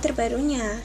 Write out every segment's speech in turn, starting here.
terbarunya.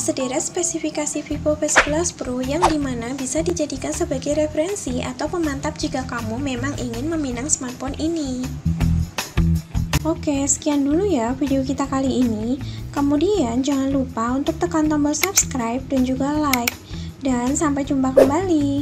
Sederet spesifikasi Vivo V11 Pro yang di mana bisa dijadikan sebagai referensi atau pemantap jika kamu memang ingin meminang smartphone ini. Oke, sekian dulu ya video kita kali ini. Kemudian jangan lupa untuk tekan tombol subscribe dan juga like. Dan sampai jumpa kembali.